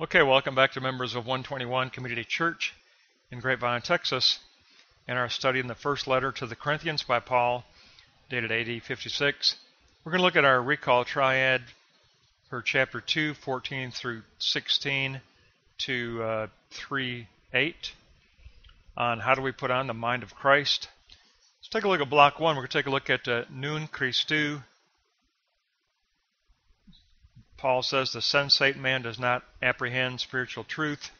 Okay, welcome back to members of 121 Community Church in Grapevine, Texas, and our study in the first letter to the Corinthians by Paul, dated AD 56. We're going to look at our recall triad for chapter 2, 14 through 16 to uh, 3, 8 on how do we put on the mind of Christ. Let's take a look at block 1. We're going to take a look at uh, Nun Christou, Paul says the sensate man does not apprehend spiritual truth,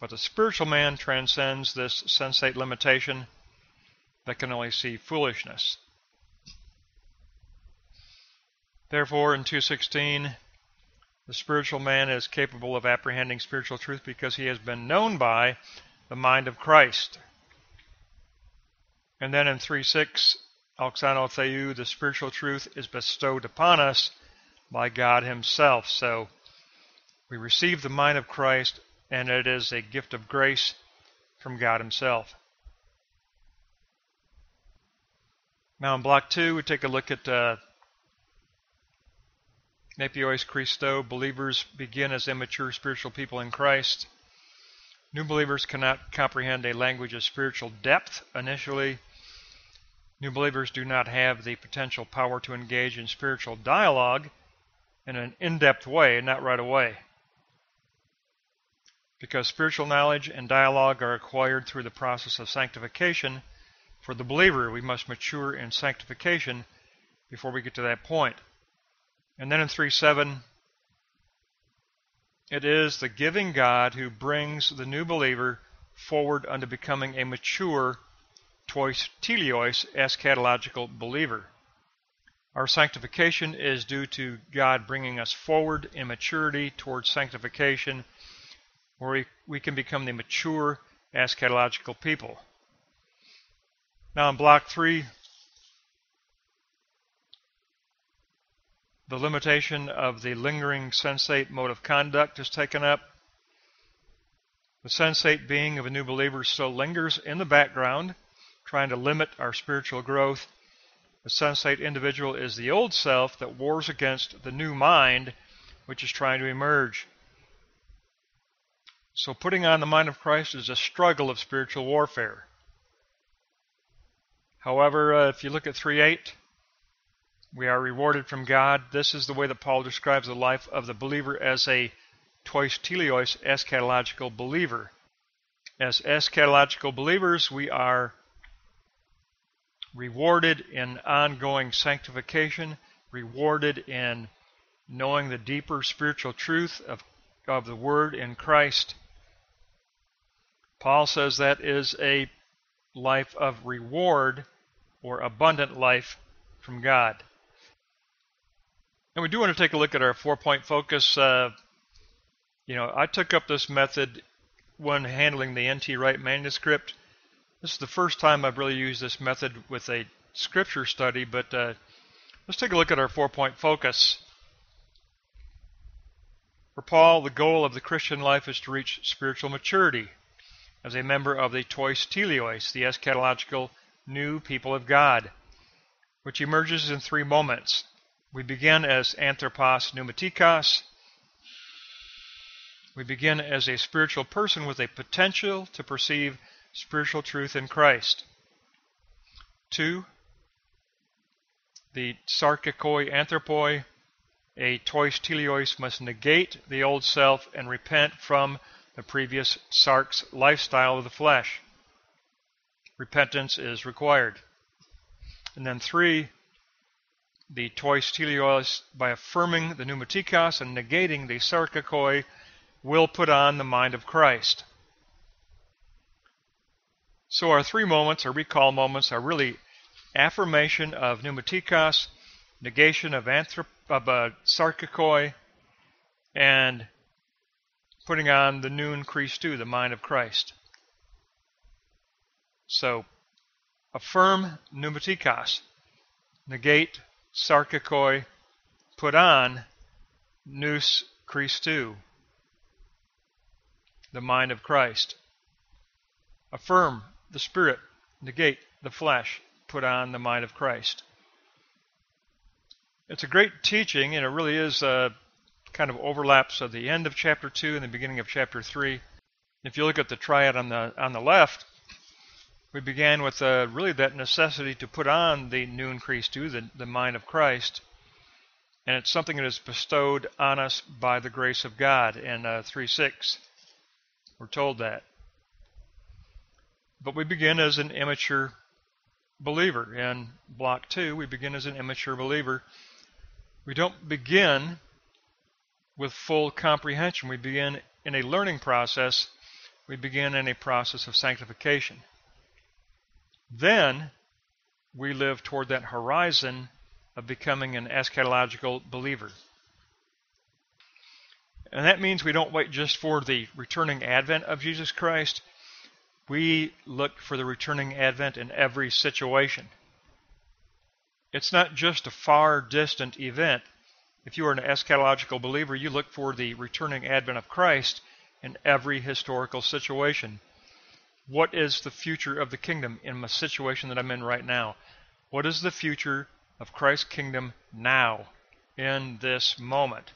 but the spiritual man transcends this sensate limitation that can only see foolishness. Therefore, in 216, the spiritual man is capable of apprehending spiritual truth because he has been known by the mind of Christ. And then in 3.6, Auxano Theou, the spiritual truth is bestowed upon us by God Himself. So we receive the mind of Christ, and it is a gift of grace from God Himself. Now in block two, we take a look at uh, Nepios Christo. Believers begin as immature spiritual people in Christ. New believers cannot comprehend a language of spiritual depth initially. New believers do not have the potential power to engage in spiritual dialogue in an in depth way, not right away. Because spiritual knowledge and dialogue are acquired through the process of sanctification, for the believer, we must mature in sanctification before we get to that point. And then in 3 7, it is the giving God who brings the new believer forward unto becoming a mature, tois eschatological believer. Our sanctification is due to God bringing us forward in maturity towards sanctification, where we, we can become the mature eschatological people. Now, in block three, the limitation of the lingering sensate mode of conduct is taken up. The sensate being of a new believer still lingers in the background, trying to limit our spiritual growth the sensate individual is the old self that wars against the new mind which is trying to emerge. So putting on the mind of Christ is a struggle of spiritual warfare. However, uh, if you look at 3.8, we are rewarded from God. This is the way that Paul describes the life of the believer as a tois teleos eschatological believer. As eschatological believers, we are rewarded in ongoing sanctification, rewarded in knowing the deeper spiritual truth of, of the Word in Christ. Paul says that is a life of reward or abundant life from God. And we do want to take a look at our four point focus. Uh, you know, I took up this method when handling the N.T. Wright manuscript. This is the first time I've really used this method with a scripture study, but uh, let's take a look at our four point focus. For Paul, the goal of the Christian life is to reach spiritual maturity as a member of the tois teleos, the eschatological new people of God, which emerges in three moments. We begin as anthropos pneumatikos. We begin as a spiritual person with a potential to perceive spiritual truth in Christ. Two, the sarkikoi anthropoi, a tois teleos must negate the old self and repent from the previous sark's lifestyle of the flesh. Repentance is required. And then three, the tois teleos, by affirming the pneumatikos and negating the sarkikoi, will put on the mind of Christ. So our three moments, our recall moments, are really affirmation of pneumatikos, negation of, anthrop- of uh, sarkikoi, and putting on the Nun Christou, the mind of Christ. So, affirm pneumatikos, negate sarkikoi, put on nous Christou, the mind of Christ. Affirm the spirit, negate the flesh, put on the mind of Christ. It's a great teaching, and it really is a kind of overlaps of the end of chapter 2 and the beginning of chapter 3. If you look at the triad on the on the left, we began with uh, really that necessity to put on the noon Christou, the, the mind of Christ, and it's something that is bestowed on us by the grace of God. In uh, 3 6, we're told that. But we begin as an immature believer. In block 2, we begin as an immature believer. We don't begin with full comprehension. We begin in a learning process. We begin in a process of sanctification. Then we live toward that horizon of becoming an eschatological believer. And that means we don't wait just for the returning advent of Jesus Christ. We look for the returning advent in every situation. It's not just a far distant event. If you are an eschatological believer, you look for the returning advent of Christ in every historical situation. What is the future of the kingdom in the situation that I'm in right now? What is the future of Christ's kingdom now, in this moment.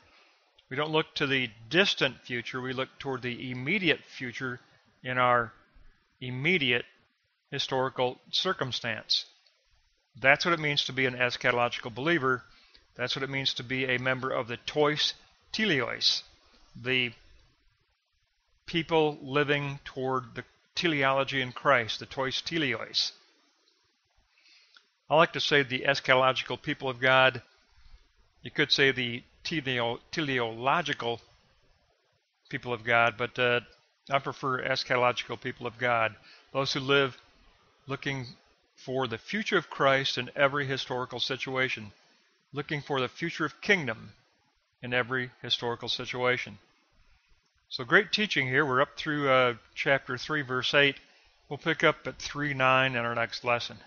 We don't look to the distant future, we look toward the immediate future in our immediate historical circumstance. That's what it means to be an eschatological believer. That's what it means to be a member of the tois teleos, the people living toward the teleology in Christ, the tois teleos. I like to say the eschatological people of God. You could say the teleo, teleological people of God, but uh, I prefer eschatological people of God. Those who live looking for the future of Christ in every historical situation, looking for the future of kingdom in every historical situation. So great teaching here. We're up through uh, chapter 3, verse 8. We'll pick up at 3 9 in our next lesson.